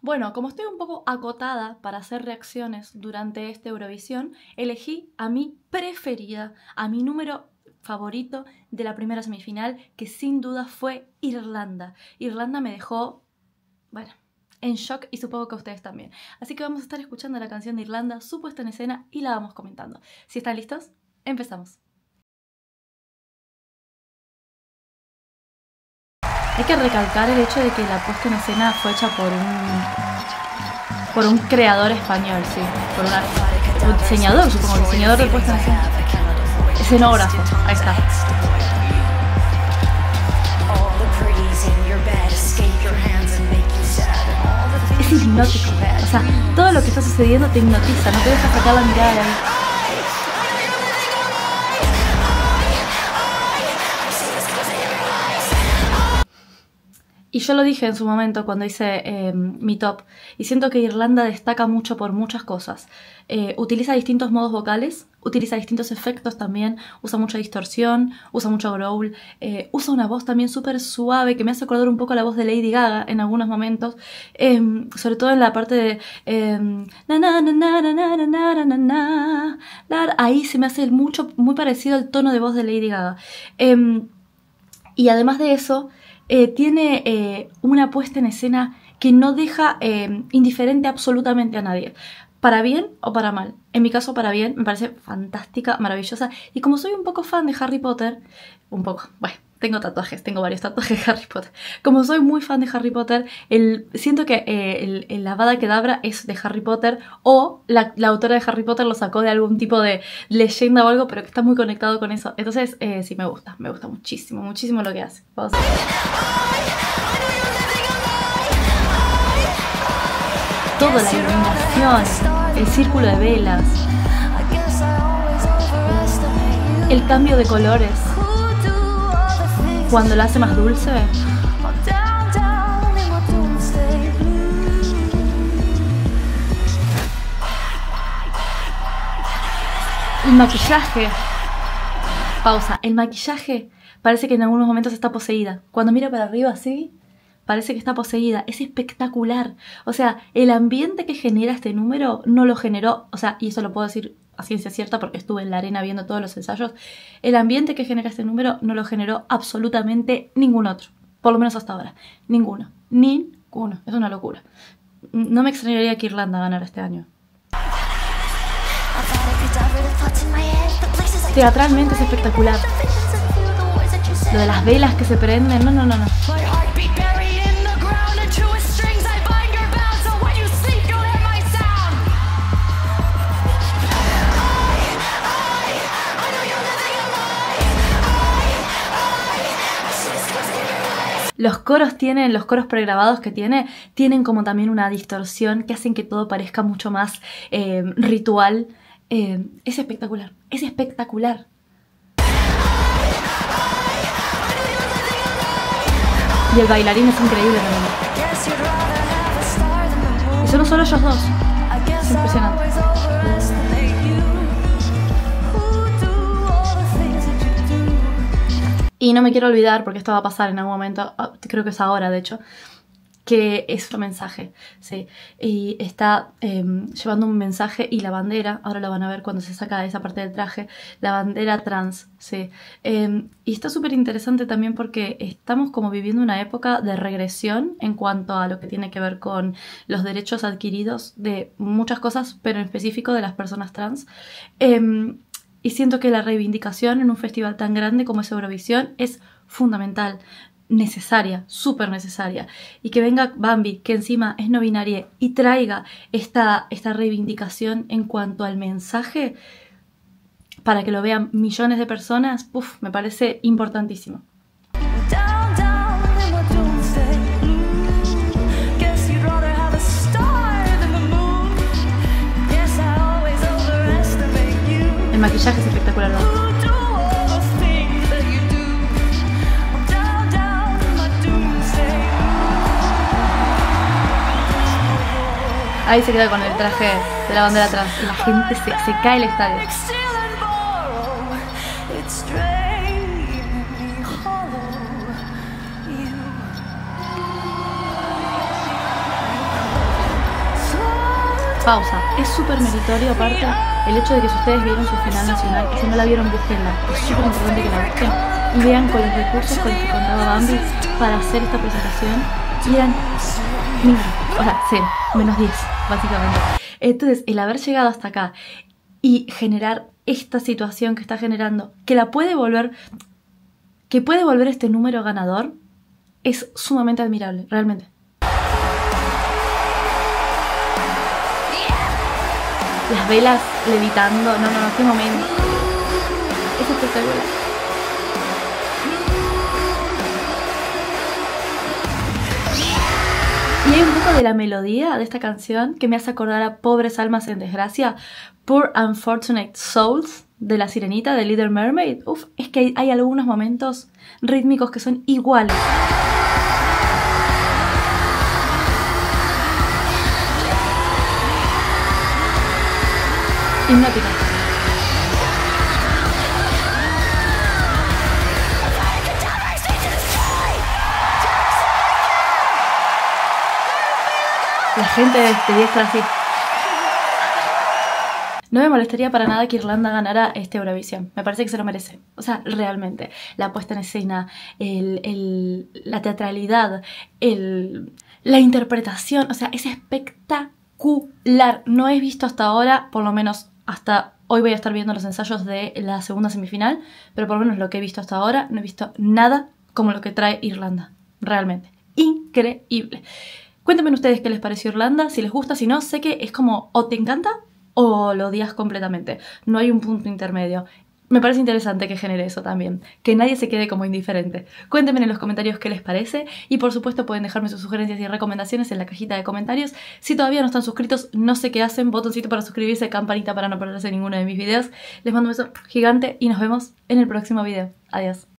Bueno, como estoy un poco acotada para hacer reacciones durante este Eurovisión, elegí a mi preferida, a mi número favorito de la primera semifinal, que sin duda fue Irlanda. Irlanda me dejó, bueno, en shock y supongo que ustedes también. Así que vamos a estar escuchando la canción de Irlanda, su puesta en escena y la vamos comentando. Si están listos, empezamos. Hay que recalcar el hecho de que la puesta en escena fue hecha por un por un creador español, sí, por un diseñador, supongo, diseñador de puesta en escena. Escenógrafo, ahí está. Es hipnótico, o sea, todo lo que está sucediendo te hipnotiza, no te deja sacar la mirada de ahí. Y yo lo dije en su momento cuando hice em, mi top, y siento que Irlanda destaca mucho por muchas cosas. Eh, utiliza distintos modos vocales, utiliza distintos efectos también, usa mucha distorsión, usa mucho growl, eh, usa una voz también súper suave que me hace acordar un poco a la voz de Lady Gaga en algunos momentos, em, sobre todo en la parte de... ahí se me hace mucho, muy parecido al tono de voz de Lady Gaga. Em, y además de eso, eh, tiene eh, una puesta en escena que no deja eh, indiferente absolutamente a nadie. Para bien o para mal. En mi caso, para bien, me parece fantástica, maravillosa. Y como soy un poco fan de Harry Potter, un poco, bueno, tengo tatuajes, tengo varios tatuajes de Harry Potter. Como soy muy fan de Harry Potter, el, siento que eh, el, la Vada Kedavra es de Harry Potter o la, autora de Harry Potter lo sacó de algún tipo de leyenda o algo, pero que está muy conectado con eso. Entonces, eh, sí, me gusta, me gusta muchísimo, muchísimo lo que hace. Vamos Toda la iluminación, el círculo de velas, el cambio de colores cuando la hace más dulce. El maquillaje. Pausa. El maquillaje parece que en algunos momentos está poseída. Cuando mira para arriba así, parece que está poseída. Es espectacular. O sea, el ambiente que genera este número no lo generó. O sea, y eso lo puedo decir a ciencia cierta porque estuve en la arena viendo todos los ensayos, el ambiente que genera este número no lo generó absolutamente ningún otro. Por lo menos hasta ahora. Ninguno. Ninguno. Es una locura. No me extrañaría que Irlanda ganara este año. Teatralmente es espectacular. Lo de las velas que se prenden, no, no, no, no. Los coros tienen, los coros pregrabados que tiene, tienen como también una distorsión que hacen que todo parezca mucho más eh, ritual. Eh, es espectacular, es espectacular. Y el bailarín es increíble también. Y son solo ellos dos. Es impresionante. Y no me quiero olvidar, porque esto va a pasar en algún momento, ah, creo que es ahora de hecho, que es un mensaje, ¿sí? Y está em, llevando un mensaje y la bandera, ahora lo van a ver cuando se saca esa parte del traje, la bandera trans, ¿sí? Em, y está súper interesante también porque estamos como viviendo una época de regresión en cuanto a lo que tiene que ver con los derechos adquiridos de muchas cosas, pero en específico de las personas trans. Em, y siento que la reivindicación en un festival tan grande como es Eurovisión es fundamental, necesaria, súper necesaria. Y que venga Bambi, que encima es no binaria, y traiga esta, esta reivindicación en cuanto al mensaje para que lo vean millones de personas, puff, me parece importantísimo. Maquillaje es espectacular. Ahí se queda con el traje de la bandera atrás y la gente se, se cae el estadio. pausa. Es súper meritorio aparte el hecho de que si ustedes vieron su final nacional si no la vieron, búsquenla. Es súper importante que la busquen y vean con los recursos con los que contaba Bambi para hacer esta presentación. Y eran o sea, cero, menos 10, básicamente. Entonces, el haber llegado hasta acá y generar esta situación que está generando, que la puede volver, que puede volver este número ganador, es sumamente admirable, realmente. Las velas levitando, no, no, no, qué momento. Es espectacular. Y hay un poco de la melodía de esta canción que me hace acordar a Pobres Almas en Desgracia, Poor Unfortunate Souls de la sirenita de Little Mermaid. Uf, es que hay, hay algunos momentos rítmicos que son iguales. Hipnótica. La gente debería estar así. No me molestaría para nada que Irlanda ganara este Eurovisión. Me parece que se lo merece. O sea, realmente. La puesta en escena, el, el, la teatralidad, el, la interpretación. O sea, es espectacular. No he visto hasta ahora, por lo menos hasta hoy voy a estar viendo los ensayos de la segunda semifinal, pero por lo menos lo que he visto hasta ahora, no he visto nada como lo que trae Irlanda. Realmente. Increíble. Cuéntenme ustedes qué les pareció Irlanda, si les gusta, si no, sé que es como o te encanta o lo odias completamente. No hay un punto intermedio. Me parece interesante que genere eso también, que nadie se quede como indiferente. Cuéntenme en los comentarios qué les parece y por supuesto pueden dejarme sus sugerencias y recomendaciones en la cajita de comentarios. Si todavía no están suscritos, no sé qué hacen, botoncito para suscribirse, campanita para no perderse ninguno de mis videos. Les mando un beso gigante y nos vemos en el próximo video. Adiós.